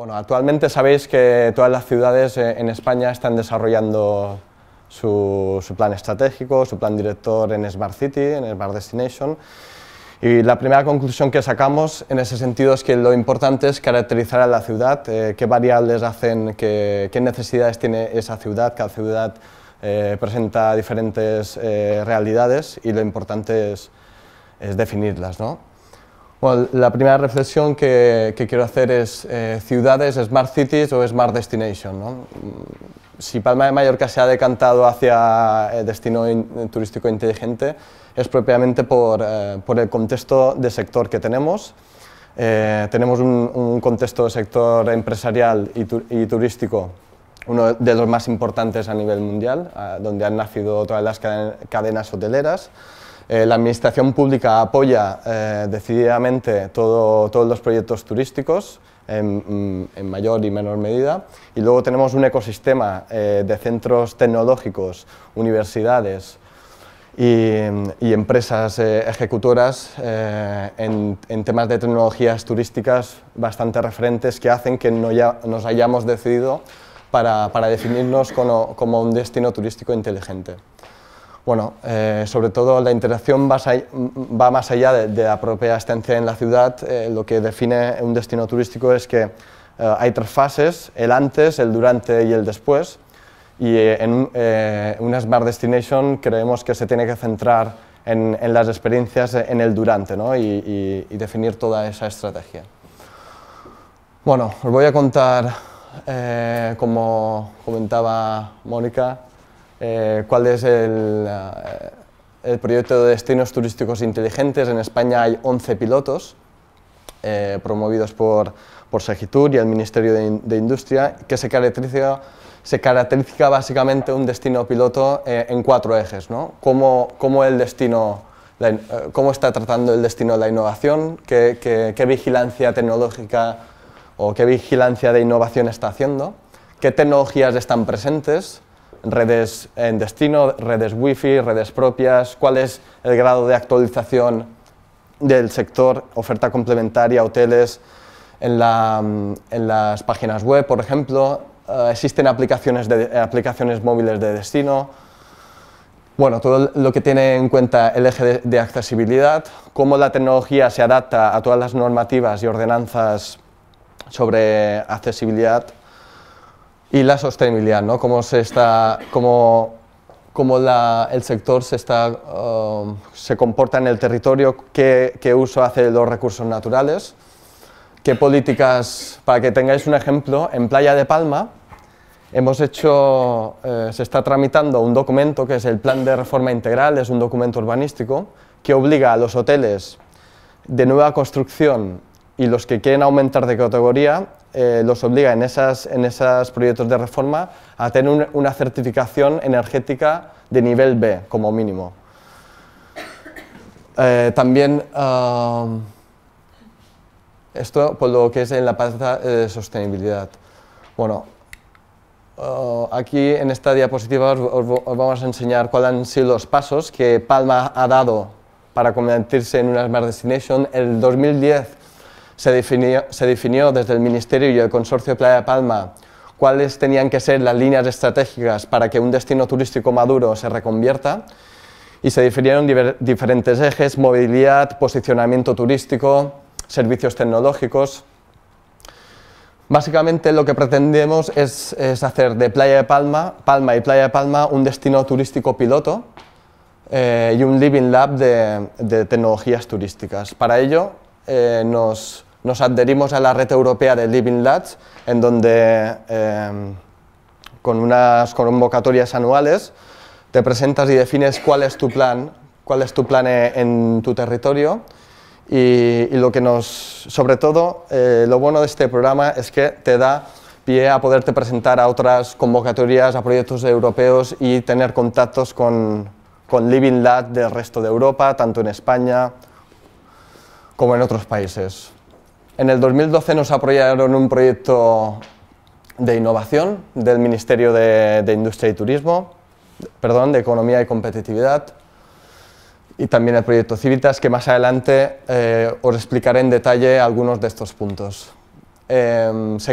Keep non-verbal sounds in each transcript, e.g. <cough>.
Bueno, actualmente sabéis que todas las ciudades eh, en España están desarrollando su, plan estratégico, su plan director en Smart City, en Smart Destination. Y la primera conclusión que sacamos en ese sentido es que lo importante es caracterizar a la ciudad, eh, qué variables hacen, qué, necesidades tiene esa ciudad, cada ciudad eh, presenta diferentes realidades y lo importante es, es definirlas. ¿no? Bueno, la primera reflexión que, quiero hacer es eh, ciudades, smart cities o smart destination. ¿no? Si Palma de Mallorca se ha decantado hacia el destino turístico inteligente es propiamente por, eh, por, el contexto de sector que tenemos. Eh, tenemos un, contexto de sector empresarial y, y, turístico, uno de los más importantes a nivel mundial, donde han nacido todas las cadenas hoteleras. Eh, la Administración Pública apoya eh, decididamente todos los proyectos turísticos, en, mayor y menor medida. Y luego tenemos un ecosistema eh, de centros tecnológicos, universidades y, empresas ejecutoras en, temas de tecnologías turísticas bastante referentes que hacen que nos hayamos decidido para, definirnos como un destino turístico inteligente. Bueno, eh, sobre todo la interacción va, más allá de, la propia estancia en la ciudad. Eh, lo que define un destino turístico es que eh, hay tres fases, el antes, el durante y el después. Y en una Smart Destination creemos que se tiene que centrar en, las experiencias en el durante ¿no? y, y, definir toda esa estrategia. Bueno, os voy a contar, como comentaba Mónica, eh, cuál es el, eh, el, proyecto de destinos turísticos inteligentes. En España hay 11 pilotos eh, promovidos por, por Segitur y el Ministerio de, Industria, que se caracteriza, se caracteriza básicamente un destino piloto en cuatro ejes. ¿no? ¿Cómo, cómo el destino, cómo está tratando el destino la innovación, qué, qué, qué vigilancia tecnológica o qué vigilancia de innovación está haciendo, qué tecnologías están presentes, redes en destino, redes wifi, redes propias, cuál es el grado de actualización del sector, oferta complementaria, hoteles, en, las páginas web, por ejemplo, eh, existen aplicaciones móviles de destino, bueno, todo lo que tiene en cuenta el eje de, accesibilidad, cómo la tecnología se adapta a todas las normativas y ordenanzas sobre accesibilidad y la sostenibilidad, ¿no? Cómo, se está, cómo, cómo el sector se, está, um, se comporta en el territorio, qué, qué, uso hace de los recursos naturales, qué políticas, para que tengáis un ejemplo, en Playa de Palma hemos hecho, eh, se está tramitando un documento que es el Plan de Reforma Integral, es un documento urbanístico que obliga a los hoteles de nueva construcción y los que quieren aumentar de categoría eh, los obliga en esos en esas proyectos de reforma a tener una certificación energética de nivel B como mínimo. Eh, también esto por lo que es en la parte de sostenibilidad. Bueno, ah, aquí en esta diapositiva os, vamos a enseñar cuáles han sido los pasos que Palma ha dado para convertirse en una Smart Destination. En el 2010 se definió, se definió desde el Ministerio y el Consorcio de Playa de Palma cuáles tenían que ser las líneas estratégicas para que un destino turístico maduro se reconvierta y se definieron diferentes ejes, movilidad, posicionamiento turístico, servicios tecnológicos. Básicamente lo que pretendemos es, hacer de Playa de Palma, Palma y Playa de Palma un destino turístico piloto eh, y un living lab de, tecnologías turísticas. Para ello eh, nos, nos adherimos a la red europea de Living Labs, en donde em, con unas convocatorias anuales te presentas y defines cuál es tu plan, cuál es tu plan e, en tu territorio y, lo que nos, sobre todo, eh, lo bueno de este programa es que te da pie a poderte presentar a otras convocatorias, a proyectos europeos y tener contactos con, con Living Lab del resto de Europa, tanto en España como en otros países. En el 2012 nos apoyaron un proyecto de innovación del Ministerio de, Industria y Turismo, perdón, de Economía y Competitividad, y también el proyecto Civitas, que más adelante eh, os explicaré en detalle algunos de estos puntos. em, se,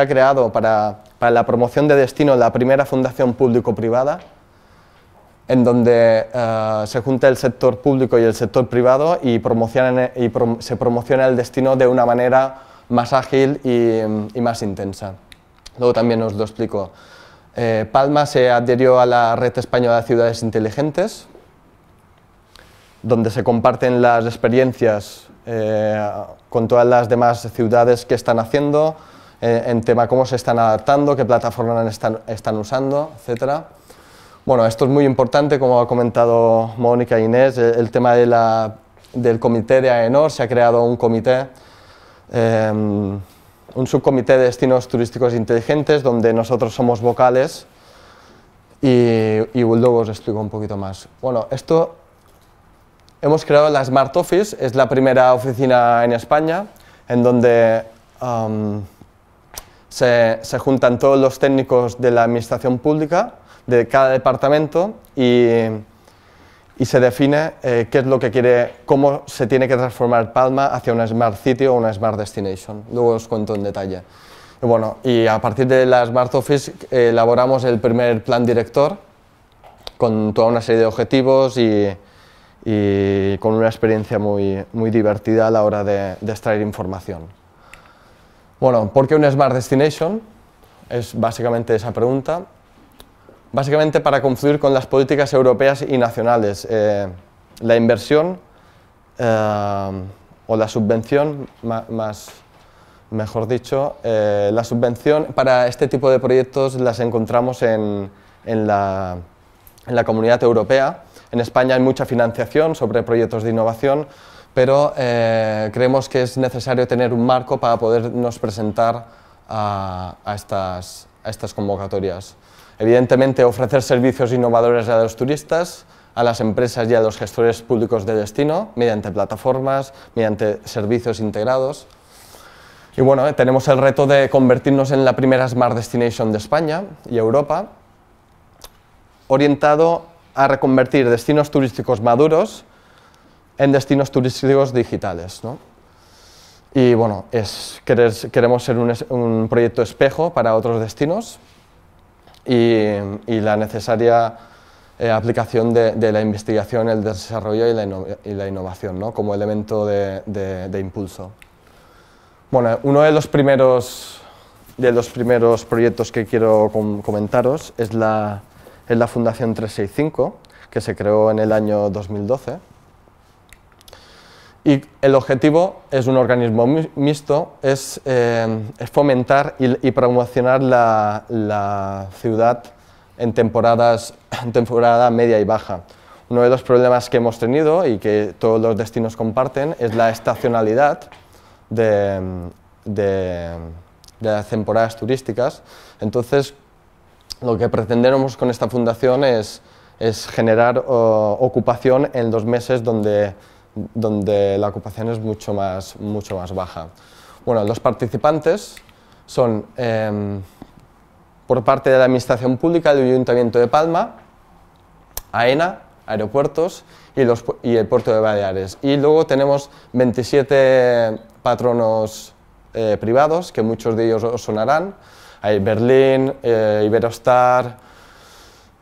ha creado para, para la promoción de destino la primera fundación público-privada en donde eh, se junta el sector público y el sector privado y, y se promociona el destino de una manera más ágil y, más intensa. Luego también os lo explico. Eh, Palma se adhirió a la Red Española de Ciudades Inteligentes, donde se comparten las experiencias eh, con todas las demás ciudades que están haciendo, en tema cómo se están adaptando, qué plataformas están, están usando, etcétera. Bueno, esto es muy importante, como ha comentado Mónica e Inés, el, tema del comité de AENOR, se ha creado un comité, em, un subcomité de destinos turísticos inteligentes, donde nosotros somos vocales y, luego os explico un poquito más. Bueno, esto hemos creado la Smart Office, es la primera oficina en España, en donde se, se juntan todos los técnicos de la administración pública de cada departamento y, y se define eh, qué es lo que quiere, cómo se tiene que transformar Palma hacia una Smart City o una Smart Destination. Luego os cuento en detalle. Y bueno, y a partir de la Smart Office eh, elaboramos el primer plan director con toda una serie de objetivos y, y con una experiencia muy, muy divertida a la hora de, de extraer información. Bueno, ¿por qué una Smart Destination? Es básicamente esa pregunta básicamente para confluir con las políticas europeas y nacionales. Eh, la inversión eh, o la subvención, más, mejor dicho, eh, la subvención para este tipo de proyectos las encontramos en, en, la, comunidad europea. En España hay mucha financiación sobre proyectos de innovación, pero creemos que es necesario tener un marco para podernos presentar a, estas, a estas convocatorias. Evidentemente, ofrecer servicios innovadores a los turistas, a las empresas y a los gestores públicos de destino, mediante plataformas, mediante servicios integrados. Y bueno, eh, tenemos el reto de convertirnos en la primera Smart Destination de España y Europa, orientado a reconvertir destinos turísticos maduros en destinos turísticos digitales. Y bueno, es, queremos ser un, un proyecto espejo para otros destinos y, la necesaria eh, aplicación de, la investigación, el desarrollo y la, innovación ¿no? como elemento de, impulso. Bueno, uno de los primeros, de los primeros proyectos que quiero comentaros es la, es la Fundación 365, que se creó en el año 2012 y el objetivo es un organismo mixto, es, eh, fomentar y, promocionar la, ciudad en temporadas en temporada media y baja. Uno de los problemas que hemos tenido y que todos los destinos comparten es la estacionalidad de, las temporadas turísticas. Entonces, lo que pretendemos con esta fundación es, generar ocupación en los meses donde donde la ocupación es mucho más, mucho más baja. Bueno, los participantes son em, por parte de la Administración Pública del Ayuntamiento de Palma, AENA, aeropuertos y, los, y, el puerto de Baleares. Y luego tenemos 27 patronos eh, privados, que muchos de ellos os sonarán. Hay Berlín, eh, Iberostar,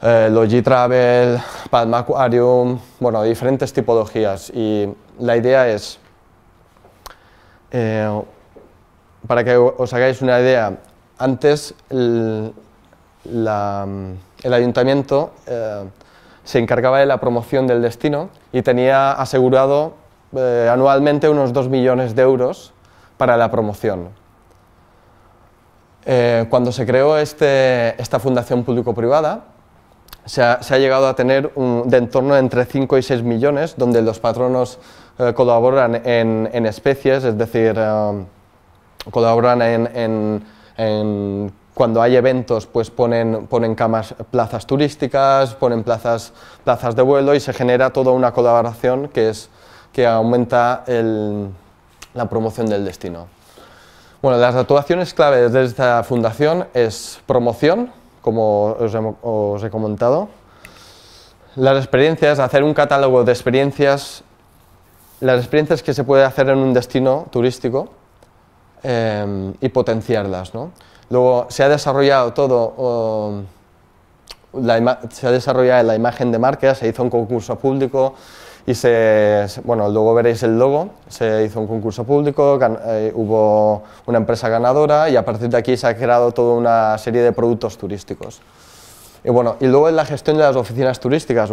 eh, Logitravel, Palma Aquarium, bueno, diferentes tipologías. Y la idea es, eh, para que os hagáis una idea, antes el, ayuntamiento eh, se encargaba de la promoción del destino y tenía asegurado eh, anualmente unos 2 millones de euros para la promoción. cuando se creó este, esta fundación público-privada, se ha, llegado a tener un, de en torno entre 5 y 6 millones, donde los patronos eh, colaboran en, especies, es decir, eh, colaboran en, cuando hay eventos, pues ponen, ponen camas, plazas turísticas, ponen plazas, plazas de vuelo y se genera toda una colaboración que, es, que aumenta la promoción del destino. Bueno, las actuaciones claves de esta fundación es promoción, como os he, comentado. Las experiencias, hacer un catálogo de experiencias, las experiencias que se puede hacer en un destino turístico, em, y potenciarlas. ¿no? Luego se ha desarrollado todo, se ha desarrollado la imagen de marca, se hizo un concurso público y se, bueno, luego veréis el logo, se hizo un concurso público, eh, hubo una empresa ganadora y a partir de aquí se ha creado toda una serie de productos turísticos. Y bueno, y luego en la gestión de las oficinas turísticas,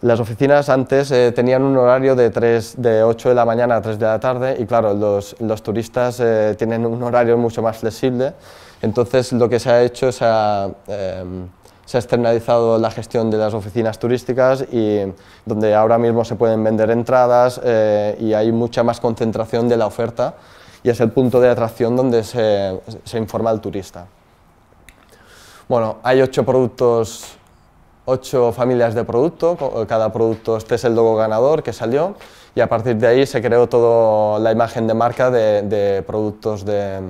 las oficinas antes eh, tenían un horario de, 3, de 8 de la mañana a 3 de la tarde y claro, los, los turistas eh, tienen un horario mucho más flexible, entonces lo que se ha hecho es a, em, se ha externalizado la gestión de las oficinas turísticas y donde ahora mismo se pueden vender entradas eh, y hay mucha más concentración de la oferta y es el punto de atracción donde se, se informa al turista. Bueno, hay ocho productos, ocho familias de producto, cada producto, este es el logo ganador que salió y a partir de ahí se creó toda la imagen de marca de, productos, de,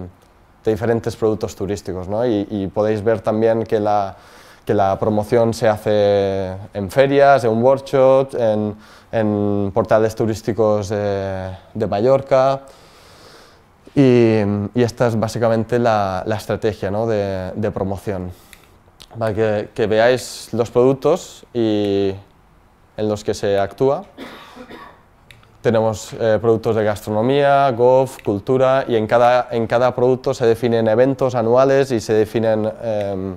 diferentes productos turísticos ¿no? y, podéis ver también que la, que la promoción se hace en ferias, en workshops, en, en portales turísticos de, de Mallorca, y, esta es básicamente la, estrategia de, promoción. Para que, veáis los productos y en los que se actúa. Tenemos eh, productos de gastronomía, golf, cultura y en cada, en cada producto se definen eventos anuales y se definen em,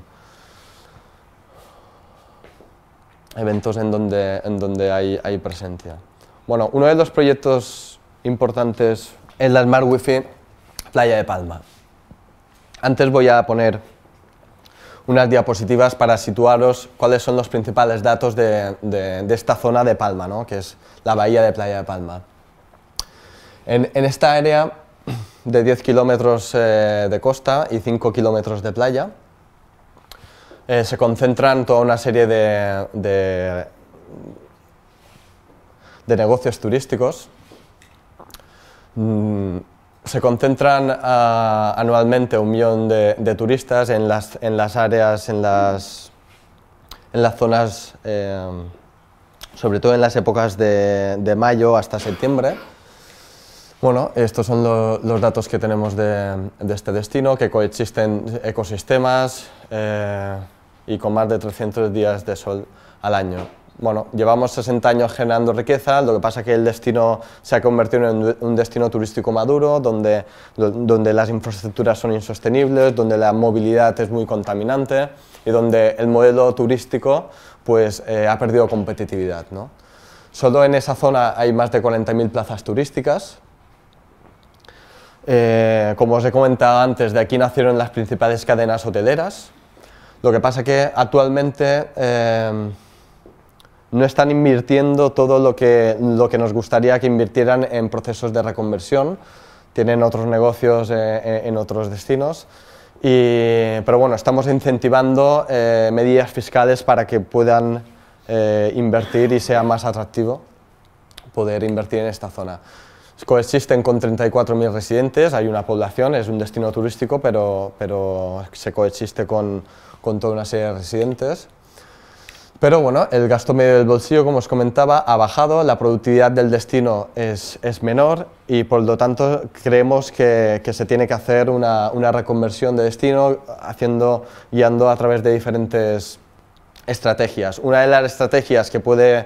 eventos en donde, en donde hay, hay presencia. Bueno, uno de los proyectos importantes es la Smart Wi-Fi Playa de Palma. Antes voy a poner unas diapositivas para situaros cuáles son los principales datos de, esta zona de Palma, ¿no? que es la bahía de Playa de Palma. En, esta área de 10 kilómetros eh, de costa y 5 kilómetros de playa, eh, se concentran toda una serie de, de negocios turísticos. Mm, se concentran ah, anualmente un millón de, turistas en las, en las, áreas, en las, en las zonas, eh, sobre todo en las épocas de, mayo hasta septiembre. Bueno, estos son los datos que tenemos de, este destino, que coexisten ecosistemas eh, y con más de 300 días de sol al año bueno, llevamos 60 años generando riqueza, lo que pasa es que el destino se ha convertido en un destino turístico maduro, donde, donde las infraestructuras son insostenibles, donde la movilidad es muy contaminante y donde el modelo turístico pues, eh, ha perdido competitividad. ¿no? Solo en esa zona hay más de 40.000 plazas turísticas. Eh, como os he comentado antes, de aquí nacieron las principales cadenas hoteleras. Lo que pasa que actualmente... Eh, no están invirtiendo todo lo que, lo que nos gustaría que invirtieran en procesos de reconversión, tienen otros negocios eh, eh, en otros destinos, y, pero bueno, estamos incentivando eh, medidas fiscales para que puedan invertir y sea más atractivo poder invertir en esta zona. Coexisten con 34.000 residentes, hay una población, es un destino turístico, pero, pero se coexiste con, con toda una serie de residentes. Pero bueno, el gasto medio del bolsillo, como os comentaba, ha bajado, la productividad del destino es, es menor y por lo tanto creemos que, que se tiene que hacer una, una, reconversión de destino haciendo, guiando a través de diferentes estrategias. Una de las estrategias que puede,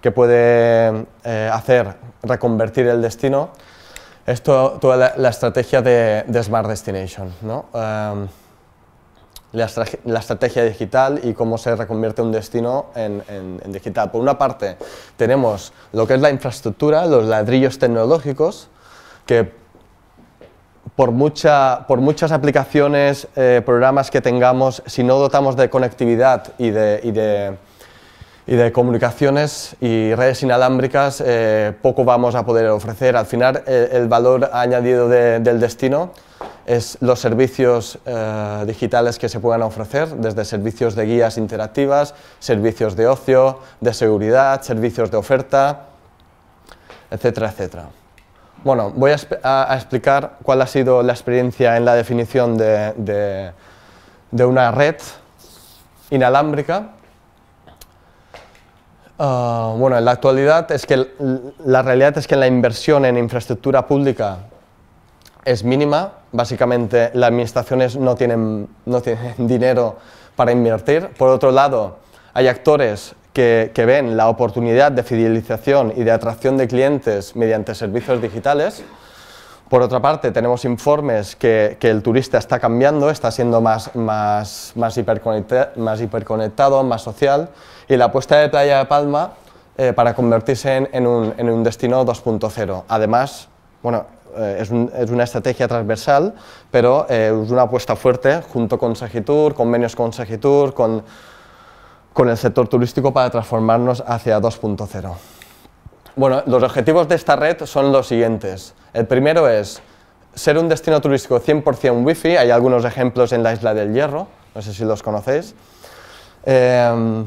que puede eh, hacer reconvertir el destino es toda la, estrategia de, de, Smart Destination. ¿no? Em, la, estrategia digital y cómo se reconvierte un destino en, digital. Por una parte, tenemos lo que es la infraestructura, los ladrillos tecnológicos, que por, mucha, por muchas aplicaciones, eh, programas que tengamos, si no dotamos de conectividad y de, y de, y de comunicaciones y redes inalámbricas, eh, poco vamos a poder ofrecer. Al final, eh, el valor añadido del destino es los servicios eh, digitales que se puedan ofrecer, desde servicios de guías interactivas, servicios de ocio, de seguridad, servicios de oferta, etcétera, etcétera. Bueno, voy a, explicar cuál ha sido la experiencia en la definición de, una red inalámbrica. Ah, bueno, en la actualidad es que la realidad es que la inversión en infraestructura pública es mínima. Básicamente, las administraciones no tienen, no tienen <laughs> dinero para invertir. Por otro lado, hay actores que, que, ven la oportunidad de fidelización y de atracción de clientes mediante servicios digitales. Por otra parte, tenemos informes que, que el turista está cambiando, está siendo más, más, más, hiperconectado, más hiperconectado, más social, y la apuesta de Playa de Palma eh, para convertirse en, en un destino 2.0. Además, bueno, eh, es, un, es, una estrategia transversal, pero eh, es una apuesta fuerte junto con Segitur, convenios con Segitur, con, con el sector turístico para transformarnos hacia 2.0. Bueno, los objetivos de esta red son los siguientes. El primero es ser un destino turístico 100% wifi, hay algunos ejemplos en la Isla del Hierro, no sé si los conocéis. Eh,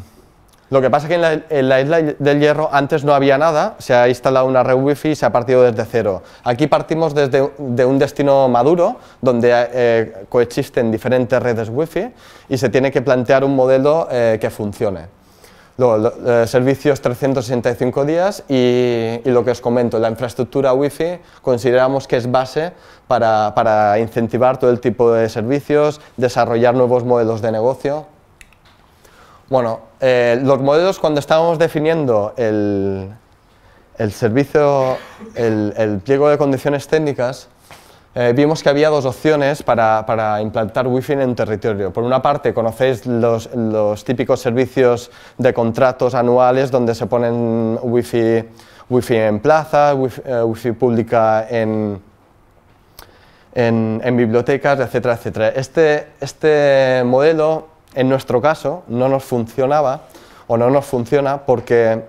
lo que pasa es que en la, en la, Isla del Hierro antes no había nada, se ha instalado una red wifi y se ha partido desde cero. Aquí partimos desde de un destino maduro, donde eh, coexisten diferentes redes wifi y se tiene que plantear un modelo eh, que funcione. Luego, lo, eh, servicios 365 días y, y, lo que os comento, la infraestructura wifi consideramos que es base para, para incentivar todo el tipo de servicios, desarrollar nuevos modelos de negocio. Bueno, eh, los modelos cuando estábamos definiendo el, el servicio, el, pliego de condiciones técnicas, eh, vimos que había dos opciones para, para, implantar Wi-Fi en territorio. Por una parte, conocéis los, los típicos servicios de contratos anuales donde se ponen Wi-Fi, wifi en plaza, Wi-Fi, eh, wifi pública en, en, en, bibliotecas, etcétera, etcétera. Este, este modelo en nuestro caso no nos funcionaba o no nos funciona porque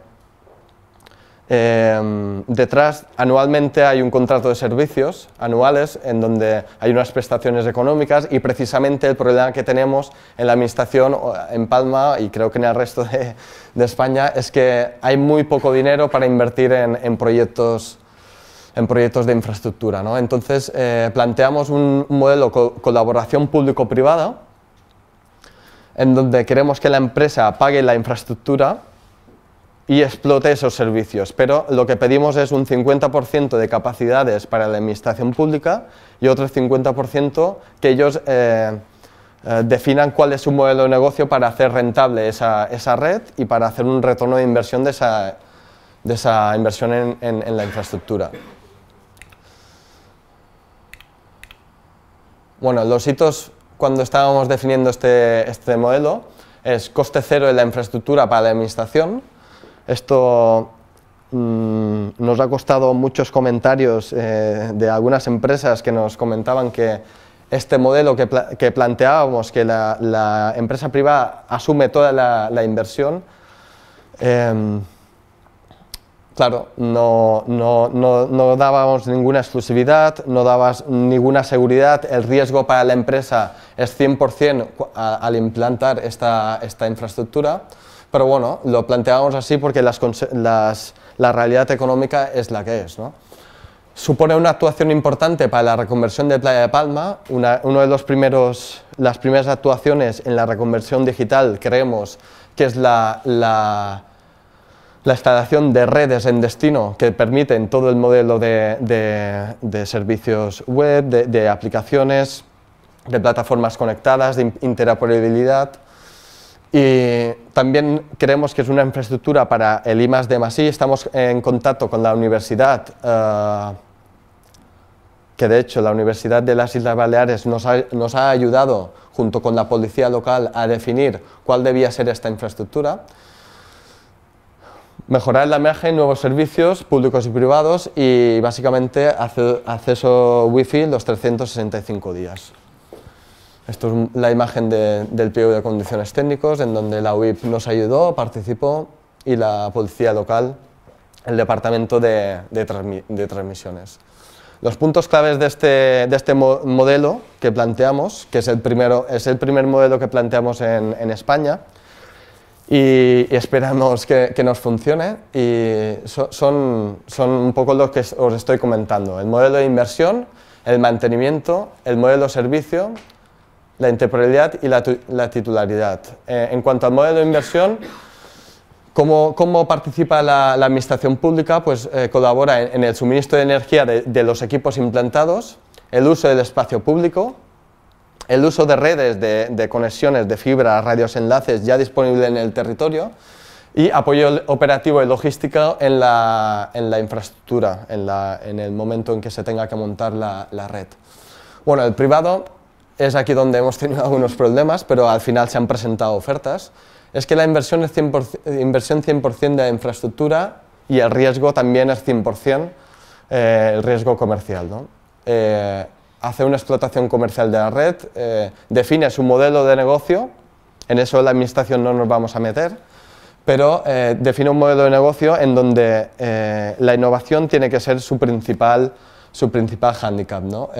eh, detrás anualmente hay un contrato de servicios anuales en donde hay unas prestaciones económicas y precisamente el problema que tenemos en la administración en Palma y creo que en el resto de, de España es que hay muy poco dinero para invertir en, en proyectos en proyectos de infraestructura. ¿no? Entonces eh, planteamos un, modelo de co colaboración público-privada en donde queremos que la empresa pague la infraestructura y explote esos servicios, pero lo que pedimos es un 50% de capacidades para la administración pública y otro 50% que ellos eh, eh, definan cuál es su modelo de negocio para hacer rentable esa, esa, red y para hacer un retorno de inversión de esa, de esa inversión en, en, en la infraestructura. Bueno, los hitos cuando estábamos definiendo este, este modelo es coste cero de la infraestructura para la administración. Esto mmm, nos ha costado muchos comentarios eh, de algunas empresas que nos comentaban que este modelo que, pla que planteábamos, que la, la, empresa privada asume toda la, la inversión, eh, Claro, no, no, no, no, dábamos ninguna exclusividad, no dabas ninguna seguridad, el riesgo para la empresa es 100% al implantar esta, esta, infraestructura, pero bueno, lo planteábamos así porque las, las, la realidad económica es la que es. ¿no? Supone una actuación importante para la reconversión de Playa de Palma, una, uno de los primeros, las primeras actuaciones en la reconversión digital creemos que es la, la la instalación de redes en destino que permiten todo el modelo de, de, servicios web, de, aplicaciones, de plataformas conectadas, de interoperabilidad. Y también creemos que es una infraestructura para el I de Masí. Estamos en contacto con la universidad, uh, que de hecho la Universidad de las Islas Baleares nos ha, nos ha ayudado, junto con la policía local, a definir cuál debía ser esta infraestructura mejorar la imagen, nuevos servicios públicos y privados y básicamente acceso wifi los 365 días. Esto es la imagen de, del pliego de condiciones técnicos en donde la UIP nos ayudó, participó y la policía local, el departamento de, de, transmi de transmisiones. Los puntos claves de este, este mo modelo que planteamos, que es el, primero, es el primer modelo que planteamos en España, y, esperamos que, nos funcione y so, son, son un poco lo que os estoy comentando, el modelo de inversión, el mantenimiento, el modelo servicio, la interoperabilidad y la, la titularidad. Eh, en cuanto al modelo de inversión, ¿cómo, cómo participa la, administración pública? Pues eh, colabora en, en, el suministro de energía de, de los equipos implantados, el uso del espacio público, el uso de redes de, conexiones de fibra, radios, enlaces ya disponibles en el territorio y apoyo operativo y logístico en la, infraestructura, en, el momento en que se tenga que montar la, red. Bueno, el privado es aquí donde hemos tenido <laughs> algunos problemas, pero al final se han presentado ofertas. Es que la inversión es 100%, inversión 100 de la infraestructura y el riesgo también es 100% eh, el riesgo comercial. ¿no? Eh, hace una explotación comercial de la red, eh, define su modelo de negocio, en eso la administración no nos vamos a meter, pero eh, define un modelo de negocio en donde eh, la innovación tiene que ser su principal, su principal hándicap. ¿no?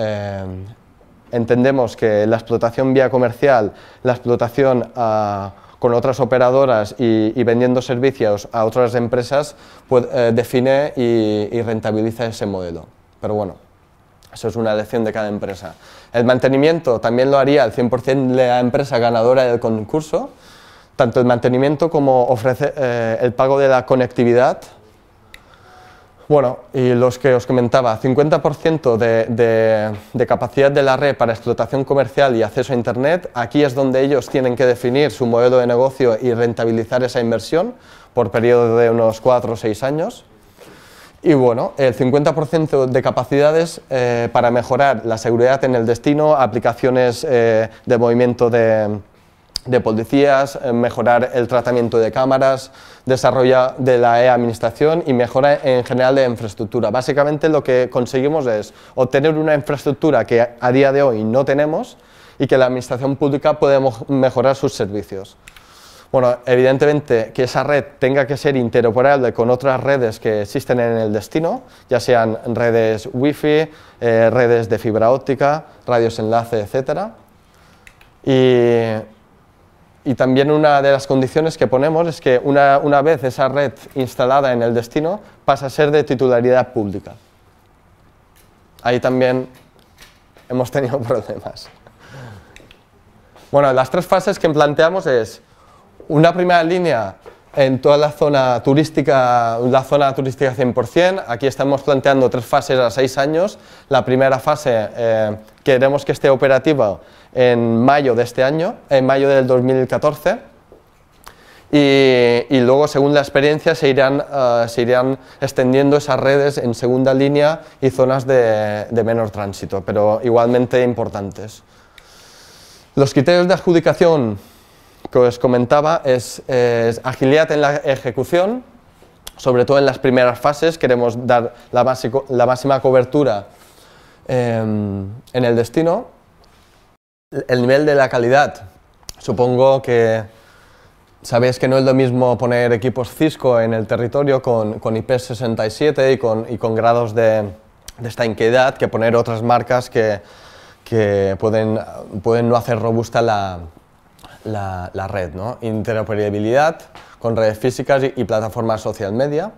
entendemos que la explotación vía comercial, la explotación ah, con otras operadoras y, vendiendo servicios a otras empresas, pues, define y, y rentabiliza ese modelo. Pero bueno, eso es una elección de cada empresa. El mantenimiento también lo haría el 100% de la empresa ganadora del concurso, tanto el mantenimiento como ofrece eh, el pago de la conectividad. Bueno, y los que os comentaba, 50% de, de, capacidad de la red para explotación comercial y acceso a Internet, aquí es donde ellos tienen que definir su modelo de negocio y rentabilizar esa inversión por periodo de unos 4 o 6 años. Y bueno, el 50% de capacidades eh, para mejorar la seguridad en el destino, aplicaciones eh, de movimiento de, policías, eh, mejorar el tratamiento de cámaras, desarrollo de la e-administración y mejora en general de infraestructura. Básicamente lo que conseguimos es obtener una infraestructura que a día de hoy no tenemos y que la administración pública puede mejorar sus servicios. Bueno, evidentemente que esa red tenga que ser interoperable con otras redes que existen en el destino, ya sean redes Wi-Fi, eh, redes de fibra óptica, radios enlace, etc. Y, también una de las condiciones que ponemos es que una, una vez esa red instalada en el destino pasa a ser de titularidad pública. Ahí también hemos tenido <laughs> problemas. Bueno, las tres fases que planteamos es una primera línea en toda la zona turística, la zona turística 100%. Aquí estamos planteando tres fases a seis años. La primera fase eh, queremos que esté operativa en mayo de este año, en mayo del 2014. Y, luego, según la experiencia, se irán, eh, se irán, extendiendo esas redes en segunda línea y zonas de, de menor tránsito, pero igualmente importantes. Los criterios de adjudicación que os comentaba es, agilidad en la ejecución, sobre todo en las primeras fases, queremos dar la, máxima cobertura em, en el destino. El nivel de la calidad, supongo que sabéis que no es lo mismo poner equipos Cisco en el territorio con, IP67 y con, y con grados de, de estanqueidad que poner otras marcas que, que pueden, pueden no hacer robusta la, la, red, ¿no? interoperabilidad con redes físicas y, plataformas social media.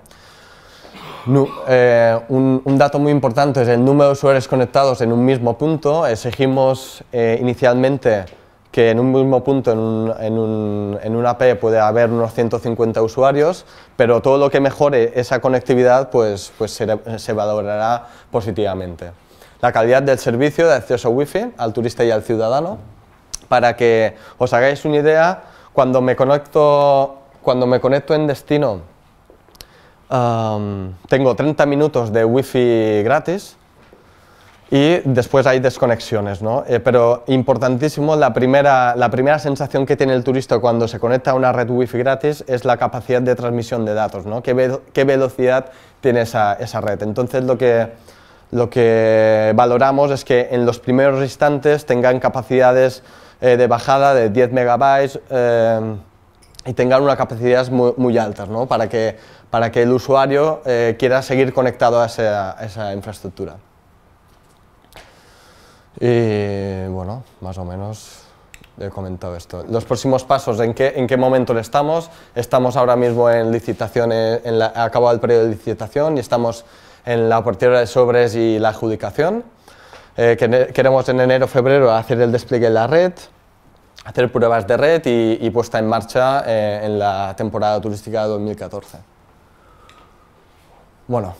Eh, un, dato muy importante es el número de usuarios conectados en un mismo punto. Exigimos eh, inicialmente que en un mismo punto, en, un, en, un, una puede haber unos 150 usuarios, pero todo lo que mejore esa conectividad pues, pues se, se valorará positivamente. La calidad del servicio de acceso Wi-Fi al turista y al ciudadano para que os hagáis una idea, cuando me conecto, cuando me conecto en destino, tengo 30 minutos de wifi gratis y después hay desconexiones, ¿no? Eh, pero importantísimo, la primera, la primera sensación que tiene el turista cuando se conecta a una red wifi gratis es la capacidad de transmisión de datos, ¿no? ¿Qué, qué velocidad tiene esa, esa, red? Entonces lo que, lo que valoramos es que en los primeros instantes tengan capacidades eh, de bajada de 10 megabytes eh, y tengan una capacidad muy, muy altas, ¿no? para, que, para que el usuario eh, quiera seguir conectado a esa, esa, infraestructura. Y bueno, más o menos he comentado esto. Los próximos pasos, ¿en qué, en qué momento estamos? Estamos ahora mismo en licitación, en la, acabado el periodo de licitación y estamos en la apertura de sobres y la adjudicación. Eh, queremos en enero febrero hacer el despliegue de la red, hacer pruebas de red y, puesta en marcha eh, en la temporada turística de 2014. Bueno,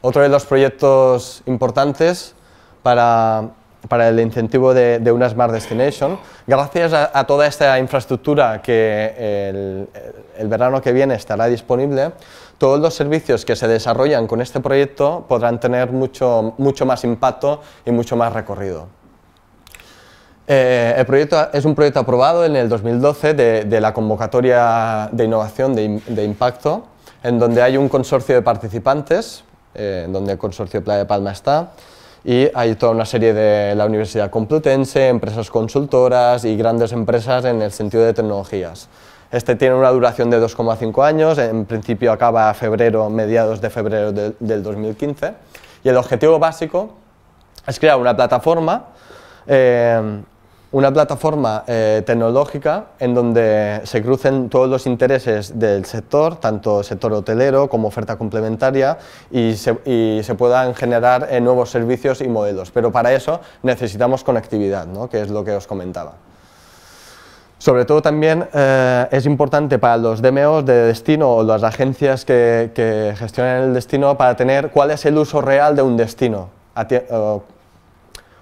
otro de los proyectos importantes para, para el incentivo de, de, una Smart Destination. Gracias a, a toda esta infraestructura que el, el, verano que viene estará disponible, todos los servicios que se desarrollan con este proyecto podrán tener mucho, mucho más impacto y mucho más recorrido. Eh, el proyecto es un proyecto aprobado en el 2012 de, la convocatoria de innovación de, de, impacto, en donde hay un consorcio de participantes, eh, en donde el consorcio Playa de Palma está, y hay toda una serie de la Universidad Complutense, empresas consultoras y grandes empresas en el sentido de tecnologías. Este tiene una duración de 2,5 años, en principio acaba a febrero, mediados de febrero de, del 2015, y el objetivo básico es crear una plataforma eh, una plataforma eh, tecnológica en donde se crucen todos los intereses del sector, tanto sector hotelero como oferta complementaria, y se, puedan generar eh, nuevos servicios y modelos. Pero para eso necesitamos conectividad, ¿no? que es lo que os comentaba. Sobre todo también eh, es importante para los DMOs de destino o las agencias que, que gestionan el destino para tener cuál es el uso real de un destino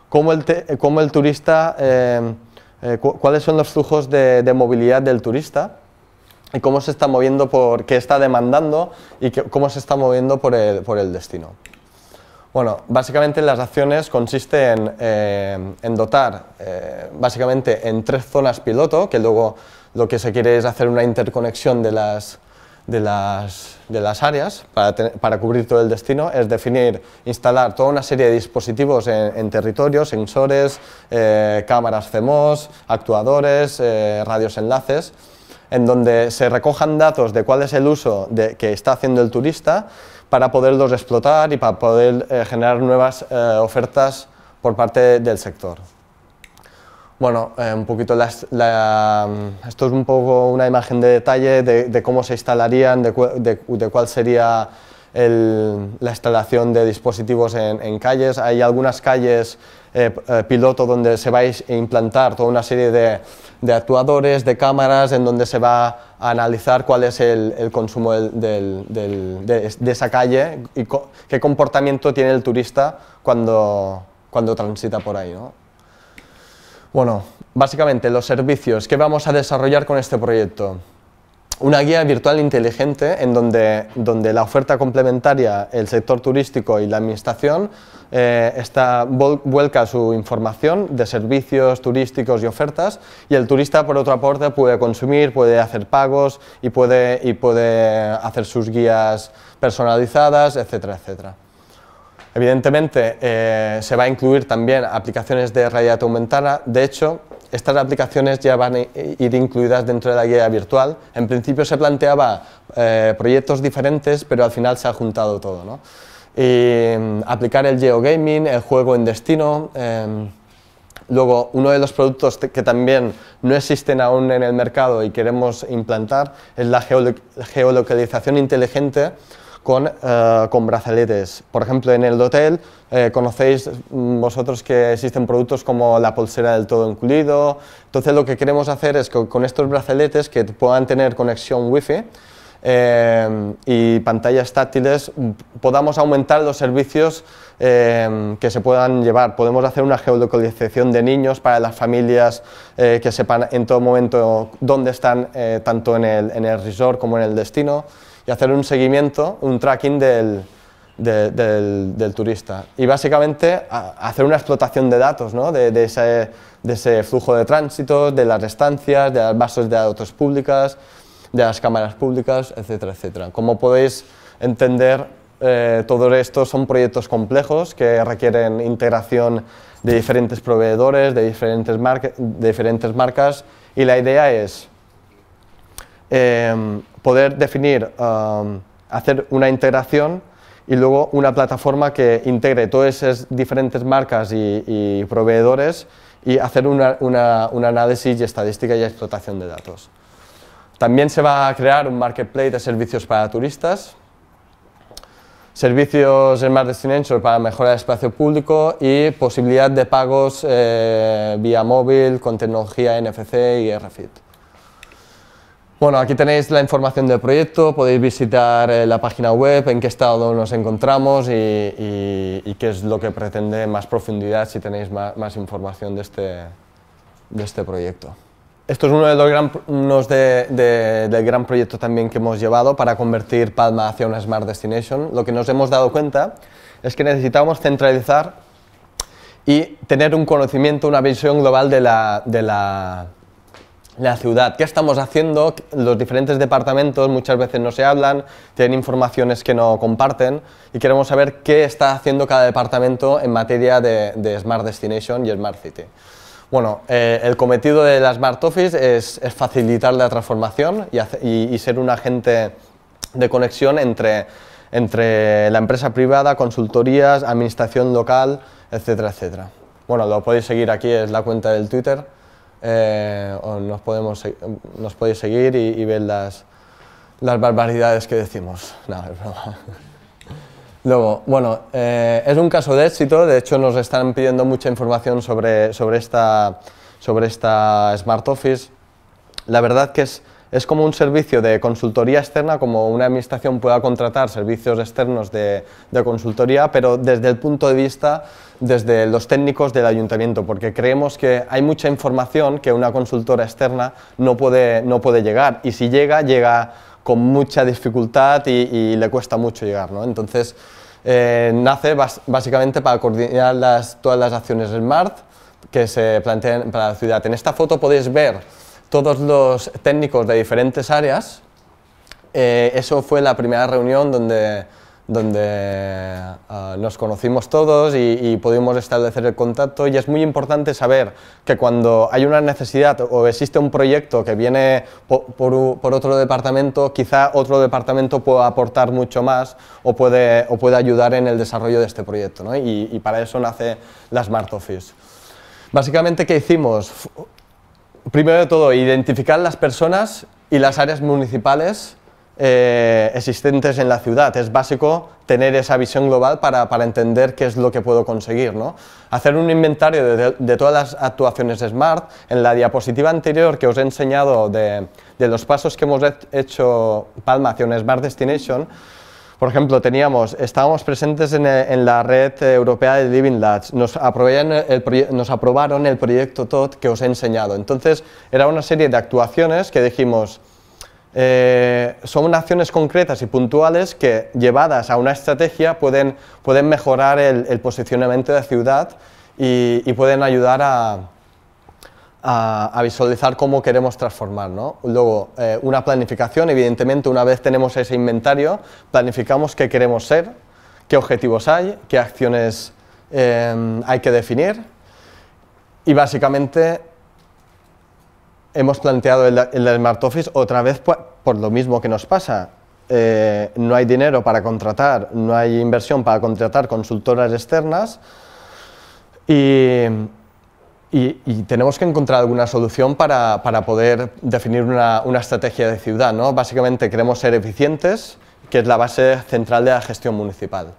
cómo el, te, cómo el turista, eh, eh, cu cuáles son los flujos de, de, movilidad del turista y cómo se está moviendo, por qué está demandando y que, cómo se está moviendo por el, por el destino. Bueno, básicamente las acciones consisten en, eh, en dotar eh, básicamente en tres zonas piloto, que luego lo que se quiere es hacer una interconexión de las, de las, de las áreas para, para, cubrir todo el destino. Es definir, instalar toda una serie de dispositivos en, en territorios, sensores, eh, cámaras CMOS, actuadores, radios enlaces, en donde se recojan datos de cuál es el uso que está haciendo el turista para poderlos explotar y para poder eh, generar nuevas eh, ofertas por parte del sector. Bueno, eh, un poquito la, esto es un poco una imagen de detalle de, de cómo se instalarían, de, de, de cuál sería el, la instalación de dispositivos en, en, calles. Hay algunas calles eh, eh, piloto donde se va a implantar toda una serie de, de, actuadores, de cámaras, en donde se va a analizar cuál es el, el consumo del, del, de, esa calle y qué comportamiento tiene el turista cuando, cuando transita por ahí. ¿no? Bueno, básicamente los servicios que vamos a desarrollar con este proyecto. Una guía virtual inteligente en donde, donde la oferta complementaria, el sector turístico y la administración eh, está, vuelca su información de servicios turísticos y ofertas y el turista por otra parte puede consumir, puede hacer pagos y puede, y puede hacer sus guías personalizadas, etcétera, etcétera. Evidentemente eh, se va a incluir también aplicaciones de realidad aumentada, de hecho estas aplicaciones ya van a ir incluidas dentro de la guía virtual. En principio se planteaba eh, proyectos diferentes, pero al final se ha juntado todo. ¿no? Y, um, aplicar el geogaming, el juego en destino. Eh, luego, uno de los productos que también no existen aún en el mercado y queremos implantar es la geolocalización inteligente con, uh, con brazaletes. Por ejemplo, en el hotel eh, conocéis vosotros que existen productos como la pulsera del todo incluido. Entonces lo que queremos hacer es que con estos brazaletes que puedan tener conexión wifi eh, y pantallas táctiles podamos aumentar los servicios eh, que se puedan llevar. Podemos hacer una geolocalización de niños para las familias eh, que sepan en todo momento dónde están, eh, tanto en el, en el resort como en el destino y hacer un seguimiento, un tracking del, de, del, turista. Y básicamente hacer una explotación de datos, ¿no? de, de, ese, de, ese, flujo de tránsito, de las estancias, de las bases de datos públicas, de las cámaras públicas, etcétera, etcétera. Como podéis entender, eh, todo esto son proyectos complejos que requieren integración de diferentes proveedores, de diferentes, de diferentes marcas, y la idea es eh, poder definir, um, hacer una integración y luego una plataforma que integre todas esas diferentes marcas y, proveedores y hacer una, un análisis y estadística y explotación de datos. También se va a crear un marketplace de servicios para turistas, servicios en Smart Destination para mejorar el espacio público y posibilidad de pagos eh, vía móvil con tecnología NFC y RFID. Bueno, aquí tenéis la información del proyecto, podéis visitar eh, la página web, en qué estado nos encontramos y, qué es lo que pretende más profundidad si tenéis más, información de este, de este proyecto. Esto es uno de los gran, unos del gran proyecto también que hemos llevado para convertir Palma hacia una Smart Destination. Lo que nos hemos dado cuenta es que necesitamos centralizar y tener un conocimiento, una visión global de la, de la la ciudad, qué estamos haciendo, los diferentes departamentos muchas veces no se hablan, tienen informaciones que no comparten y queremos saber qué está haciendo cada departamento en materia de, Smart Destination y Smart City. Bueno, eh, el cometido de la Smart Office es, facilitar la transformación y, ser un agente de conexión entre, entre la empresa privada, consultorías, administración local, etcétera, etcétera. Bueno, lo podéis seguir aquí, es la cuenta del Twitter eh, nos, podemos, nos podéis seguir y, ver las, las, barbaridades que decimos. <laughs> Luego, bueno, eh, es un caso de éxito, de hecho nos están pidiendo mucha información sobre, sobre, esta, sobre esta Smart Office. La verdad que es, es como un servicio de consultoría externa, como una administración pueda contratar servicios externos de, de consultoría, pero desde el punto de vista desde los técnicos del ayuntamiento, porque creemos que hay mucha información que una consultora externa no puede, no puede llegar, y si llega, llega con mucha dificultad y, le cuesta mucho llegar. ¿no? Entonces, eh, nace básicamente para coordinar las, todas las acciones SMART que se plantean para la ciudad. En esta foto podéis ver todos los técnicos de diferentes áreas. Eh, eso fue la primera reunión donde donde ah, nos conocimos todos y, pudimos establecer el contacto y es muy importante saber que cuando hay una necesidad o existe un proyecto que viene por, otro departamento, quizá otro departamento pueda aportar mucho más o puede, o puede ayudar en el desarrollo de este proyecto ¿no? y, y para eso nace la Smart Office. Básicamente, ¿qué hicimos? Primero de todo, identificar las personas y las áreas municipales eh, existentes en la ciudad. Es básico tener esa visión global para, para entender qué es lo que puedo conseguir. ¿no? Hacer un inventario de, de, todas las actuaciones Smart. En la diapositiva anterior que os he enseñado de, de los pasos que hemos hecho Palma hacia una Smart Destination, por ejemplo, teníamos, estábamos presentes en, en, la red europea de Living Labs, nos, el, aprobaron el proyecto TOT que os he enseñado. Entonces, era una serie de actuaciones que dijimos, eh, son acciones concretas y puntuales que, llevadas a una estrategia, pueden, pueden mejorar el, posicionamiento de la ciudad y, pueden ayudar a, a, visualizar cómo queremos transformar. ¿no? Luego, eh, una planificación, evidentemente, una vez tenemos ese inventario, planificamos qué queremos ser, qué objetivos hay, qué acciones eh, hay que definir y básicamente hemos planteado el, el Smart Office otra vez por, lo mismo que nos pasa. Eh, no hay dinero para contratar, no hay inversión para contratar consultoras externas y, tenemos que encontrar alguna solución para, poder definir una, estrategia de ciudad. ¿no? Básicamente queremos ser eficientes, que es la base central de la gestión municipal.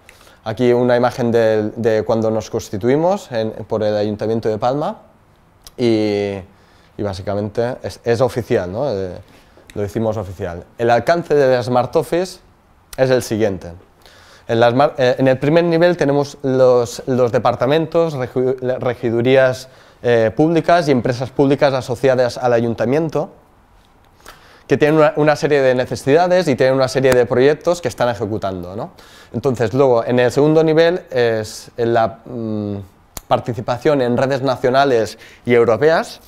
Aquí una imagen de, cuando nos constituimos por el Ayuntamiento de Palma y, y básicamente es, oficial, ¿no? Eh, lo hicimos oficial. El alcance de la Smart Office es el siguiente. En, eh, en el primer nivel tenemos los, los departamentos, regidurías eh, públicas y empresas públicas asociadas al ayuntamiento, que tienen una, serie de necesidades y tienen una serie de proyectos que están ejecutando. ¿no? Entonces, luego, en el segundo nivel es la... Mm, participación en redes nacionales y europeas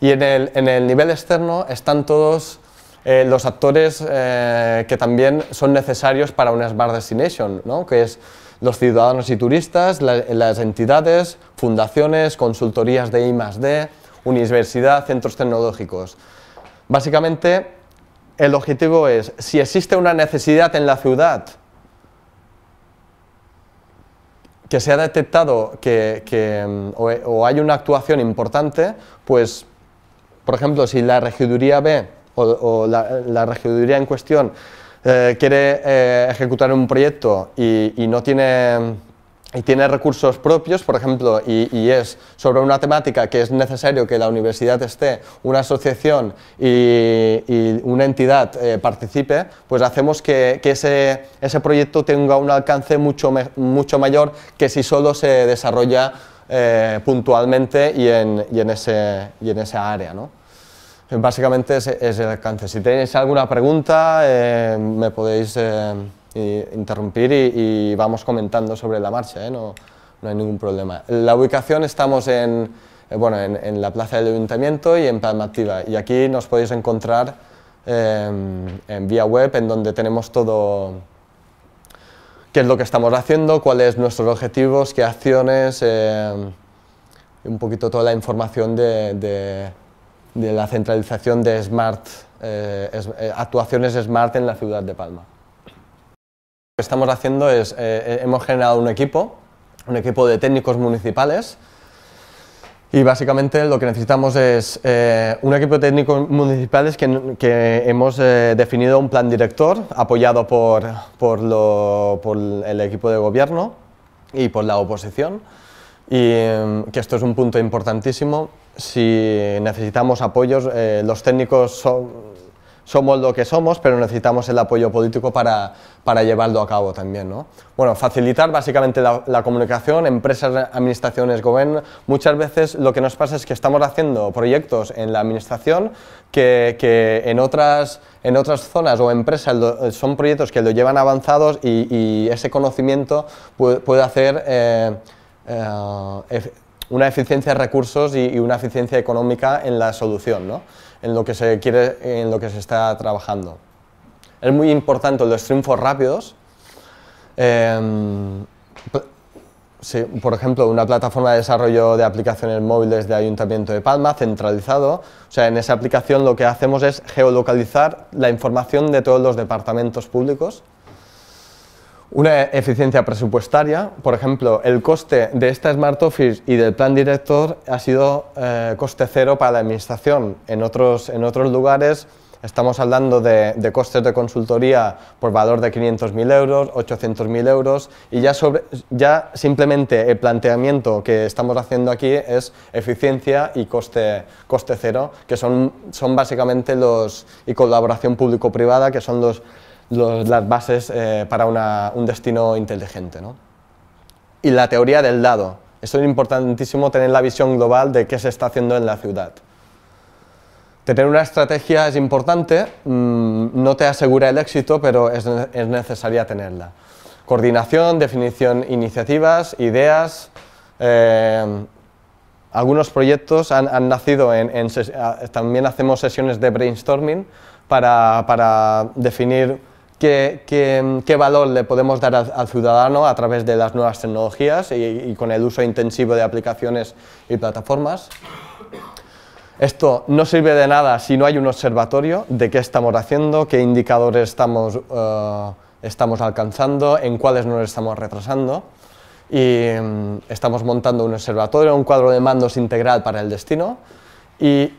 y en el, en el nivel externo están todos eh, los actores eh, que también son necesarios para una Smart Destination, ¿no? que es los ciudadanos y turistas, las entidades, fundaciones, consultorías de I+.D., universidad, centros tecnológicos. Básicamente, el objetivo es, si existe una necesidad en la ciudad que se ha detectado que, mm, o, hay una actuación importante, pues, por ejemplo, si la regiduría B o, la, regiduría en cuestión eh, quiere eh, ejecutar un proyecto y, no tiene y tiene recursos propios, por ejemplo, y, es sobre una temática que es necesario que la universidad esté, una asociación y, una entidad eh, participe, pues hacemos que, ese, proyecto tenga un alcance mucho, mucho mayor que si solo se desarrolla puntualmente y en, y en, ese, en esa área. ¿no? Básicamente es, el alcance. Si tenéis alguna pregunta, eh, me podéis interrumpir y, vamos comentando sobre la marcha, ¿eh? no, no, hay ningún problema. La ubicación estamos en, eh, bueno, en, la plaza del ayuntamiento y en Palma Activa y aquí nos podéis encontrar en vía web en donde tenemos todo qué es lo que estamos haciendo, cuáles nuestros objetivos, qué acciones, un poquito toda la información de, de la centralización de smart, eh, actuaciones smart en la ciudad de Palma. Lo que estamos haciendo es, eh, eh, hemos generado un equipo, un equipo de técnicos municipales y básicamente lo que necesitamos es eh, un equipo de técnicos municipales que, hemos definido un plan director apoyado por, por, el equipo de gobierno y por la oposición y que esto es un punto importantísimo. Si necesitamos apoyos, los técnicos son, somos lo que somos, pero necesitamos el apoyo político para, para llevarlo a cabo también. ¿no? Bueno, facilitar básicamente la, comunicación, empresas, administraciones, gobierno. Muchas veces lo que nos pasa es que estamos haciendo proyectos en la administración que, que en, otras, en otras zonas o empresas son proyectos que lo llevan avanzados y, ese conocimiento puede, hacer eh, eh, una eficiencia de recursos y, una eficiencia económica en la solución. ¿no? en lo que se quiere, en lo que se está trabajando. Es muy importante los streamforce rápidos. Em, por ejemplo, una plataforma de desarrollo de aplicaciones móviles de Ayuntamiento de Palma, centralizado. O sea, en esa aplicación lo que hacemos es geolocalizar la información de todos los departamentos públicos. Una eficiencia presupuestaria, por ejemplo, el coste de esta Smart Office y del plan director ha sido eh, coste cero para la administración. En otros, en otros lugares estamos hablando de, costes de consultoría por valor de 500.000 euros, 800.000 euros y ya, ya simplemente el planteamiento que estamos haciendo aquí es eficiencia y coste, coste cero, que son, son básicamente los, y colaboración público-privada, que son los las bases eh, para un destino inteligente. ¿no? Y la teoría del dado. Esto es importantísimo tener la visión global de qué se está haciendo en la ciudad. Tener una estrategia es importante, mm, no te asegura el éxito, pero es, necesaria tenerla. Coordinación, definición, iniciativas, ideas. Eh, algunos proyectos han, nacido en, también hacemos sesiones de brainstorming para, para definir qué, valor le podemos dar al, ciudadano a través de las nuevas tecnologías y, con el uso intensivo de aplicaciones y plataformas. Esto no sirve de nada si no hay un observatorio de qué estamos haciendo, qué indicadores estamos, eh, estamos alcanzando, en cuáles nos estamos retrasando. Y mm, estamos montando un observatorio, un cuadro de mandos integral para el destino. Y,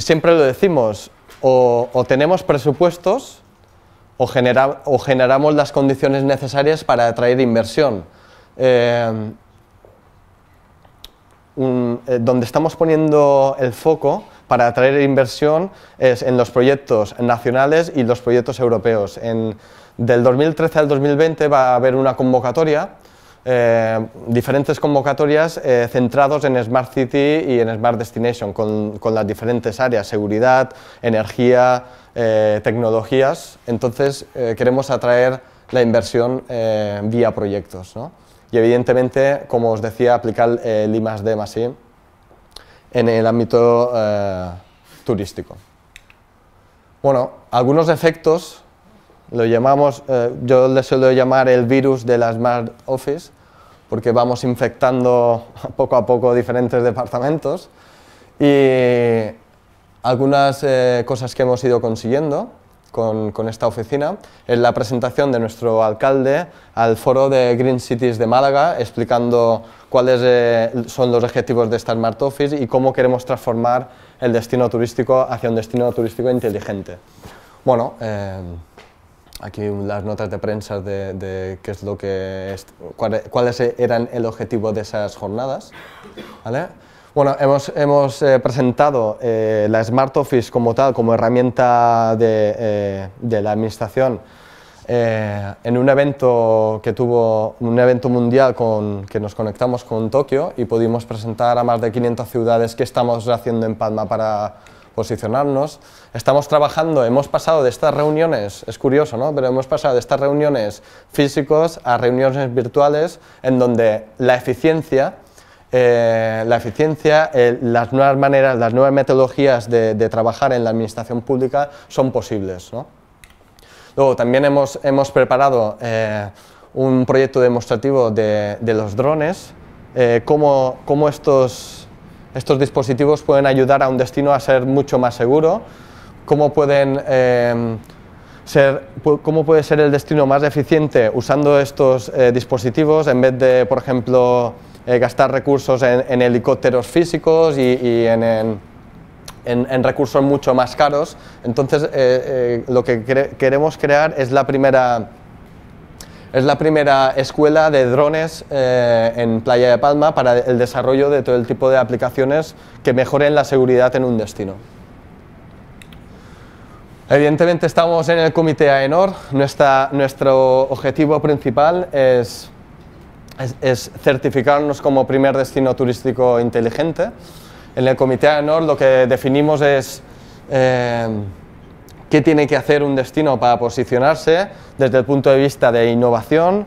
siempre lo decimos, o tenemos presupuestos o, generamos las condiciones necesarias para atraer inversión. Eh, eh, donde estamos poniendo el foco para atraer inversión es en los proyectos nacionales y los proyectos europeos. En, del 2013 al 2020 va a haber una convocatoria, eh, diferentes convocatorias centrados en Smart City y en Smart Destination, con, con las diferentes áreas, seguridad, energía, eh, tecnologías, entonces eh, queremos atraer la inversión eh, vía proyectos. Y evidentemente, como os decía, aplicar el I D en el ámbito turístico. Bueno, algunos efectos, lo llamamos, yo les suelo llamar el virus de la Smart Office, porque vamos infectando <laughs> poco a poco diferentes departamentos y algunas eh, cosas que hemos ido consiguiendo con, con, esta oficina es la presentación de nuestro alcalde al foro de Green Cities de Málaga, explicando cuáles eh, son los objetivos de esta Smart Office y cómo queremos transformar el destino turístico hacia un destino turístico inteligente. Bueno, eh, aquí las notas de prensa de, qué es lo que cuáles eran el objetivo de esas jornadas. ¿vale? Bueno, hemos, hemos eh, presentado eh, la Smart Office como tal, como herramienta de, eh, de la administración en un evento que tuvo, un evento mundial con, que nos conectamos con Tokio y pudimos presentar a más de 500 ciudades qué estamos haciendo en Palma para posicionarnos. Estamos trabajando, hemos pasado de estas reuniones, es curioso, ¿no? pero hemos pasado de estas reuniones físicos a reuniones virtuales en donde la eficiencia eh, la eficiencia, las nuevas maneras, las nuevas metodologías de, trabajar en la administración pública son posibles. Luego también hemos, hemos preparado eh, un proyecto demostrativo de, los drones, eh, cómo, cómo estos, estos, dispositivos pueden ayudar a un destino a ser mucho más seguro, cómo pueden... Ser, cómo puede ser el destino más eficiente usando estos dispositivos en vez de, por ejemplo, eh, gastar recursos en, helicópteros físicos y, en, recursos mucho más caros. Entonces, eh, eh, lo que queremos crear es la primera, es la primera escuela de drones en Playa de Palma para el desarrollo de todo el tipo de aplicaciones que mejoren la seguridad en un destino. Evidentemente estamos en el comité AENOR, nuestro objetivo principal es es, certificarnos como primer destino turístico inteligente. En el Comité AENOR lo que definimos es eh, qué tiene que hacer un destino para posicionarse desde el punto de vista de innovación,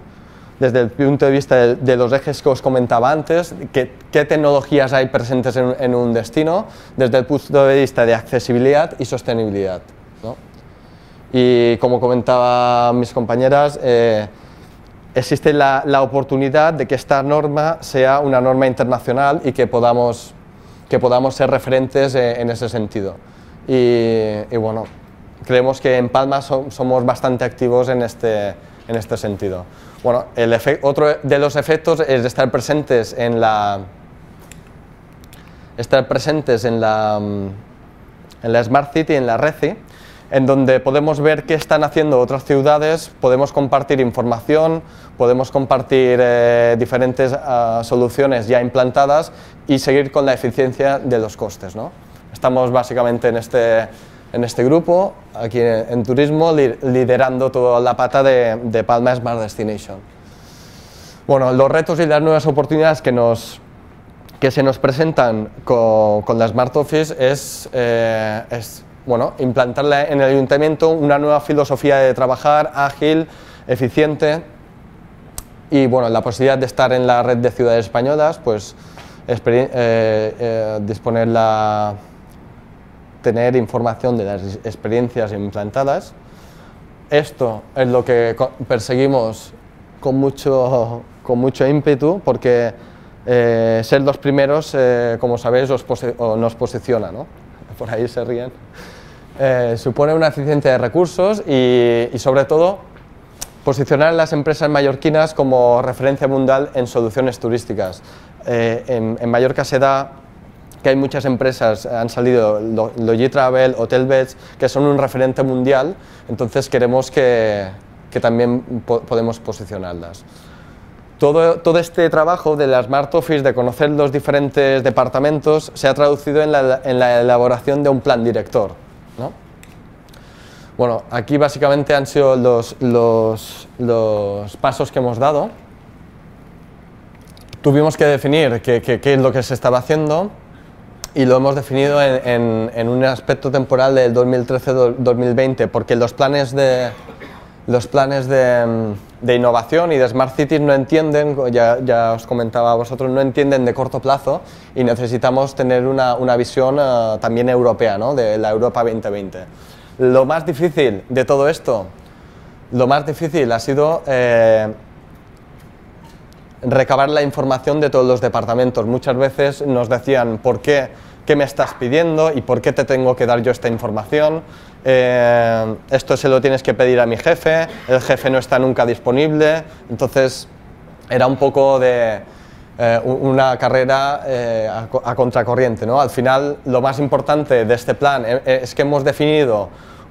desde el punto de vista de, los ejes que os comentaba antes, qué, tecnologías hay presentes en, un destino, desde el punto de vista de accesibilidad y sostenibilidad. Y como comentaban mis compañeras, eh, existe la, oportunidad de que esta norma sea una norma internacional y que podamos, que podamos ser referentes eh, en, ese sentido. Y, bueno, creemos que en Palma somos bastante activos en este, en este sentido. Bueno, el otro de los efectos es estar presentes en la, estar presentes en la, en la Smart City, en la RECI, en donde podemos ver qué están haciendo otras ciudades, podemos compartir información, podemos compartir eh, diferentes ah, soluciones ya implantadas y seguir con la eficiencia de los costes. ¿no? Estamos básicamente en este, en este grupo, aquí en, turismo, liderando toda la pata de, Palma Smart Destination. Bueno, los retos y las nuevas oportunidades que, nos, que se nos presentan con, con la Smart Office es, eh, es bueno, implantarla en el ayuntamiento una nueva filosofía de trabajar ágil, eficiente y bueno, la posibilidad de estar en la red de ciudades españolas, pues eh, eh, disponer la, tener información de las experiencias implantadas. Esto es lo que perseguimos con mucho, con mucho ímpetu porque eh, ser los primeros, como sabéis, nos posiciona. ¿no? <laughs> Por ahí se ríen. Eh, supone una eficiencia de recursos y, sobre todo posicionar a las empresas mallorquinas como referencia mundial en soluciones turísticas. Eh, en, Mallorca se da que hay muchas empresas, han salido Logitravel, Hotelbeds, que son un referente mundial, entonces queremos que, también podemos posicionarlas. Todo, todo, este trabajo de la Smart Office, de conocer los diferentes departamentos, se ha traducido en la, en la elaboración de un plan director. Bueno, aquí básicamente han sido los, los, pasos que hemos dado. Tuvimos que definir qué, es lo que se estaba haciendo y lo hemos definido en, en, un aspecto temporal del 2013-2020 porque los planes de, los planes de, de, innovación y de Smart Cities no entienden, ya, ya, os comentaba a vosotros, no entienden de corto plazo y necesitamos tener una, una visión eh, también europea, ¿no? de la Europa 2020. Lo más difícil de todo esto, lo más difícil ha sido eh, recabar la información de todos los departamentos. Muchas veces nos decían, ¿por qué? ¿Qué me estás pidiendo y por qué te tengo que dar yo esta información? Eh, esto se lo tienes que pedir a mi jefe, el jefe no está nunca disponible, entonces era un poco de eh, una carrera a, contracorriente. ¿no? Al final, lo más importante de este plan es que hemos definido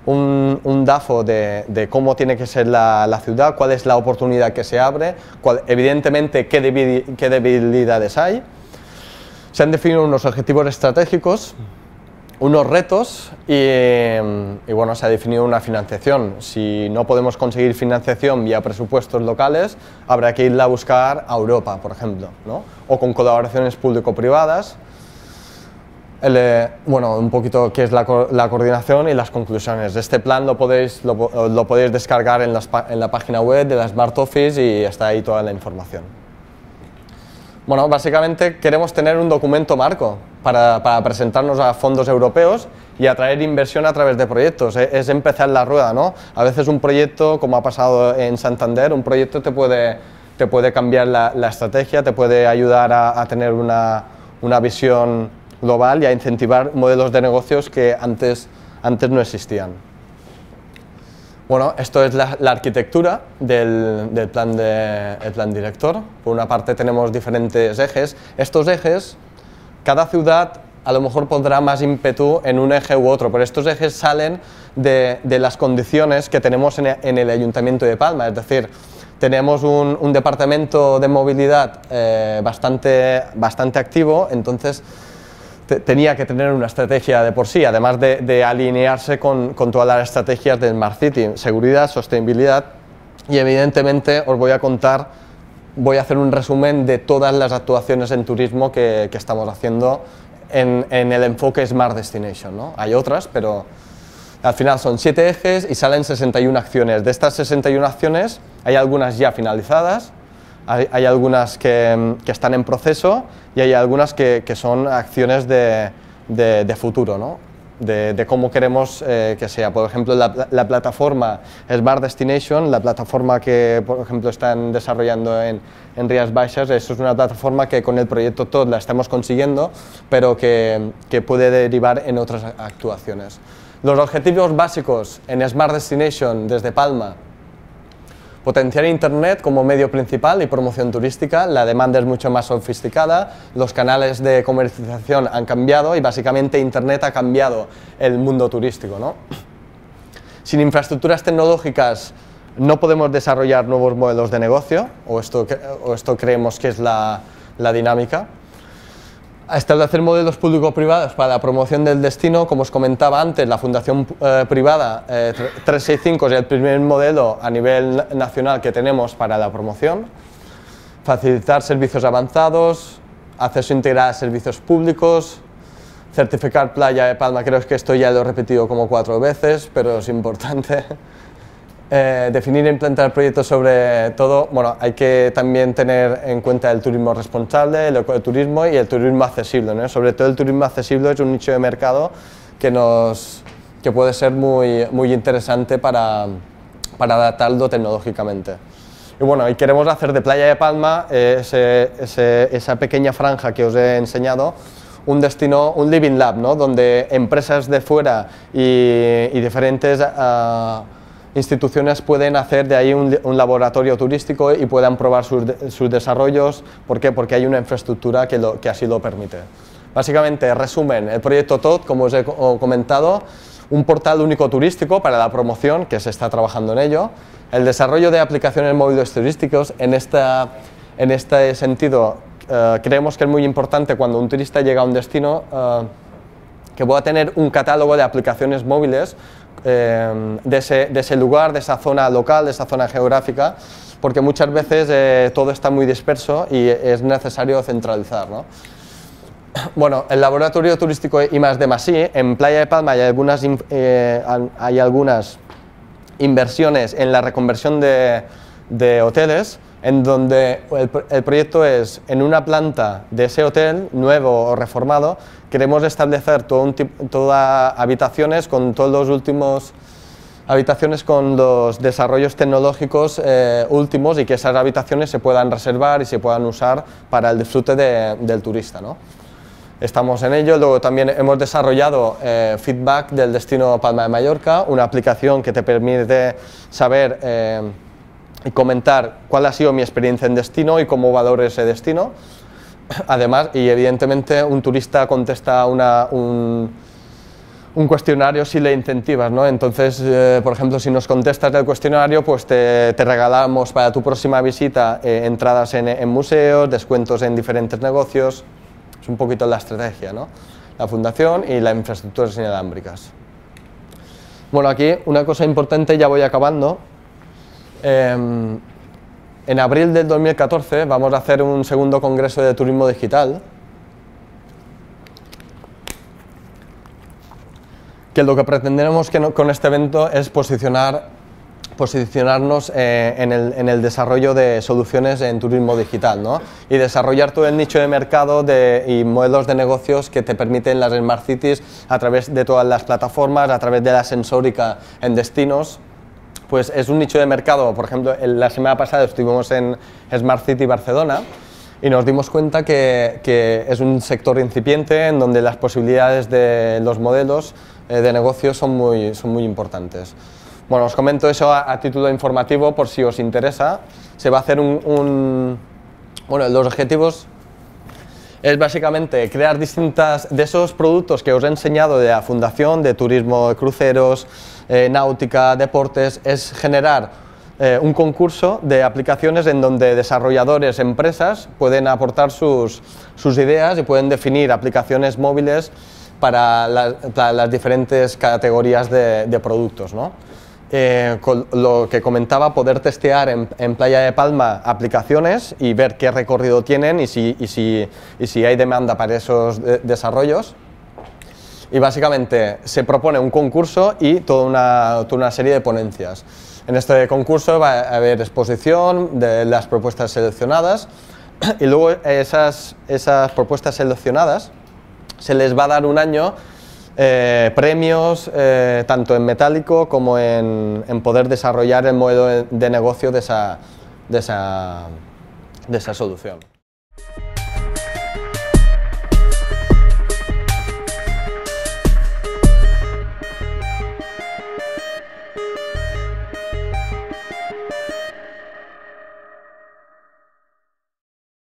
un, DAFO de, cómo tiene que ser la, ciudad, cuál es la oportunidad que se abre, evidentemente qué, debilidades hay. Se han definido unos objetivos estratégicos, unos retos y, bueno, se ha definido una financiación. Si no podemos conseguir financiación vía presupuestos locales, habrá que irla a buscar a Europa, por ejemplo, o con colaboraciones público-privadas bueno, un poquito qué es la, coordinación y las conclusiones. Este plan lo podéis, lo, podéis descargar en, la página web de la Smart Office y está ahí toda la información. Bueno, básicamente queremos tener un documento marco para, presentarnos a fondos europeos y atraer inversión a través de proyectos. Es, es, empezar la rueda, ¿no? A veces un proyecto, como ha pasado en Santander, un proyecto te puede, te puede cambiar la, la estrategia, te puede ayudar a, a tener una, una visión global y a incentivar modelos de negocios que antes, antes no existían. Bueno, esto es la, arquitectura del, del, plan de, el plan director. Por una parte tenemos diferentes ejes. Estos ejes, cada ciudad a lo mejor pondrá más ímpetu en un eje u otro, pero estos ejes salen de, de las condiciones que tenemos en, en, el Ayuntamiento de Palma, es decir, tenemos un, un departamento de movilidad eh, bastante, bastante activo, entonces tenía que tener una estrategia de por sí, además de, alinearse con, todas las estrategias del Smart City, seguridad, sostenibilidad y evidentemente os voy a contar, voy a hacer un resumen de todas las actuaciones en turismo que, estamos haciendo en, el enfoque Smart Destination. ¿no? Hay otras, pero al final son siete ejes y salen 61 acciones. De estas 61 acciones hay algunas ya finalizadas, hay, algunas que, están en proceso y hay algunas que, son acciones de, futuro, ¿no? de, cómo queremos eh, que sea. Por ejemplo, la, plataforma Smart Destination, la plataforma que, por ejemplo, están desarrollando en, en Rías Baixas, eso es una plataforma que con el proyecto TOD la estamos consiguiendo, pero que, que puede derivar en otras actuaciones. Los objetivos básicos en Smart Destination desde Palma Potenciar Internet como medio principal y promoción turística, la demanda es mucho más sofisticada, los canales de comercialización han cambiado y básicamente Internet ha cambiado el mundo turístico. ¿no? Sin infraestructuras tecnológicas no podemos desarrollar nuevos modelos de negocio, o esto, o esto creemos que es la, la dinámica establecer modelos público-privados para la promoción del destino, como os comentaba antes, la Fundación eh, Privada 365 eh, es el primer modelo a nivel nacional que tenemos para la promoción, facilitar servicios avanzados, acceso integral a servicios públicos, certificar Playa de Palma, creo que esto ya lo he repetido como cuatro veces, pero es importante. Eh, definir e implantar proyectos sobre todo, bueno, hay que también tener en cuenta el turismo responsable, el ecoturismo y el turismo accesible. ¿no? Sobre todo el turismo accesible es un nicho de mercado que, nos, que puede ser muy, muy interesante para, para adaptarlo tecnológicamente. Y bueno, y queremos hacer de Playa de Palma eh, esa pequeña franja que os he enseñado, un destino, un living lab, ¿no? donde empresas de fuera y, diferentes... Uh, instituciones pueden hacer de ahí un, laboratorio turístico y puedan probar sus, sus, desarrollos. ¿Por qué? Porque hay una infraestructura que, lo, que así lo permite. Básicamente, resumen, el proyecto TOT, como os he comentado, un portal único turístico para la promoción, que se está trabajando en ello, el desarrollo de aplicaciones móviles turísticos, en, esta, en este sentido eh, creemos que es muy importante cuando un turista llega a un destino eh, que pueda tener un catálogo de aplicaciones móviles eh, de, ese, lugar, de esa zona local, de esa zona geográfica, porque muchas veces eh, todo está muy disperso y es necesario centralizar. <clears throat> Bueno, el laboratorio turístico I más de Masí, en Playa de Palma hay algunas, eh, hay algunas inversiones en la reconversión de, de hoteles, en donde el, proyecto es en una planta de ese hotel, nuevo o reformado, queremos establecer todo un todas habitaciones con todos los últimos habitaciones con los desarrollos tecnológicos eh, últimos y que esas habitaciones se puedan reservar y se puedan usar para el disfrute del turista. ¿no? Estamos en ello, luego también hemos desarrollado eh, feedback del destino Palma de Mallorca, una aplicación que te permite saber eh, y comentar cuál ha sido mi experiencia en destino y cómo valoro ese destino. <clears throat> Además, y evidentemente un turista contesta una, un, cuestionario si le incentivas, ¿no? Entonces, eh, por ejemplo, si nos contestas del cuestionario, pues te, regalamos para tu próxima visita eh, entradas en, museos, descuentos en diferentes negocios. Es un poquito la estrategia, ¿no? La fundación y las infraestructuras inalámbricas. Bueno, aquí una cosa importante, ya voy acabando. Em, en abril del 2014 vamos a hacer un segundo congreso de turismo digital que lo que pretendemos con este evento es posicionar, posicionarnos eh, en, el, desarrollo de soluciones en turismo digital ¿no? y desarrollar todo el nicho de mercado de, y modelos de negocios que te permiten las Smart Cities a través de todas las plataformas, a través de la sensórica en destinos. Pues es un nicho de mercado, por ejemplo, la semana pasada estuvimos en Smart City Barcelona y nos dimos cuenta que, es un sector incipiente en donde las posibilidades de los modelos eh, de negocios son muy, son muy importantes. Bueno, os comento eso a, título informativo por si os interesa. Se va a hacer un, Bueno, los objetivos es básicamente crear distintas de esos productos que os he enseñado de la fundación, de turismo, de cruceros, eh, náutica, deportes, es generar eh, un concurso de aplicaciones en donde desarrolladores, empresas pueden aportar sus, sus ideas y pueden definir aplicaciones móviles para, las diferentes categorías de, productos. ¿no? Eh, lo que comentaba, poder testear en, Playa de Palma aplicaciones y ver qué recorrido tienen y si, y si, y si hay demanda para esos desarrollos. Y básicamente se propone un concurso y toda una, toda una serie de ponencias. En este concurso va a haber exposición de las propuestas seleccionadas <clears throat> y luego esas, esas propuestas seleccionadas se les va a dar un año eh, premios eh, tanto en metálico como en, poder desarrollar el modelo de negocio de esa, de esa, de esa solución.